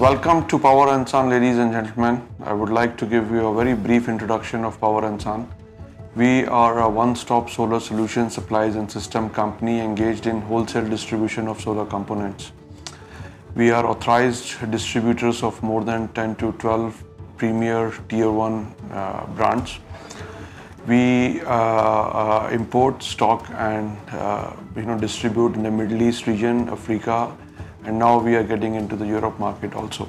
Welcome to Power and Sun, ladies and gentlemen. I would like to give you a very brief introduction of Power and Sun. We are a one-stop solar solution supplies and system company engaged in wholesale distribution of solar components. We are authorized distributors of more than 10 to 12 premier tier 1 uh, brands. We uh, uh, import stock and uh, you know distribute in the Middle East region, Africa, and now we are getting into the Europe market also.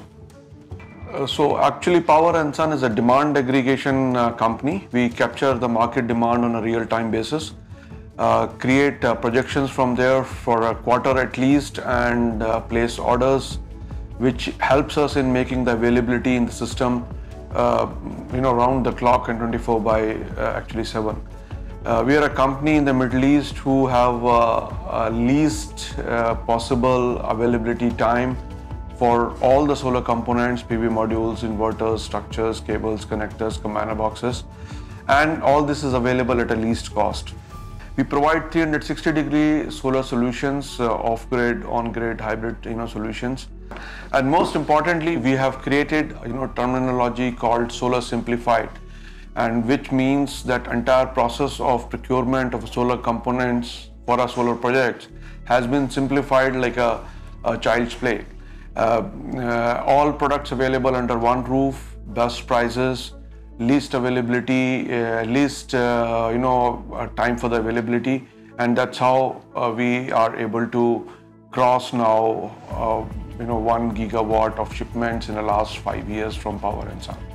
Uh, so actually Power and Sun is a demand aggregation uh, company. We capture the market demand on a real-time basis, uh, create uh, projections from there for a quarter at least and uh, place orders which helps us in making the availability in the system uh, you know round the clock and 24 by actually 7. Uh, we are a company in the Middle East who have uh, least uh, possible availability time for all the solar components, PV modules, inverters, structures, cables, connectors, command boxes, and all this is available at a least cost. We provide 360 degree solar solutions, uh, off-grid, on-grid, hybrid, you know, solutions. And most importantly, we have created, you know, terminology called solar simplified and which means that entire process of procurement of solar components for our solar projects has been simplified like a, a child's play. Uh, uh, all products available under one roof, best prices, least availability, uh, least uh, you know uh, time for the availability, and that's how uh, we are able to cross now you know one gigawatt of shipments in the last five years from Power and Sun.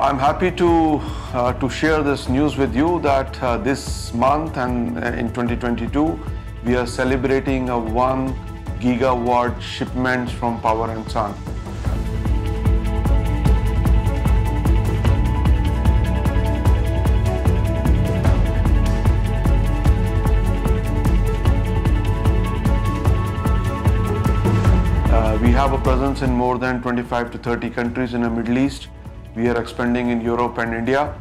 I'm happy to uh, to share this news with you that uh, this month and uh, in 2022 we are celebrating a 1 gigawatt shipments from Power and Sun. Uh, we have a presence in more than 25 to 30 countries in the Middle East we are expanding in Europe and India.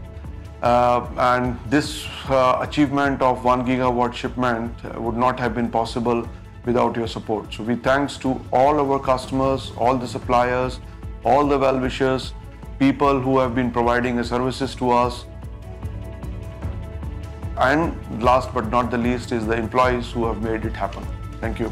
Uh, and this uh, achievement of 1 gigawatt shipment uh, would not have been possible without your support. So we thanks to all our customers, all the suppliers, all the well-wishers, people who have been providing services to us. And last but not the least is the employees who have made it happen. Thank you.